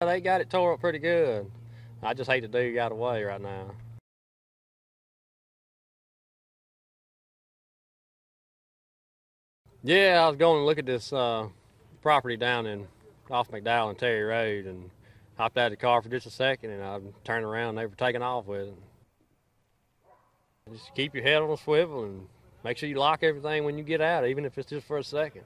They got it tore up pretty good. I just hate the dude got away right now. Yeah, I was going to look at this uh, property down in off McDowell and Terry Road and hopped out of the car for just a second and I turned around and they were taking off with it. Just keep your head on a swivel and make sure you lock everything when you get out, even if it's just for a second.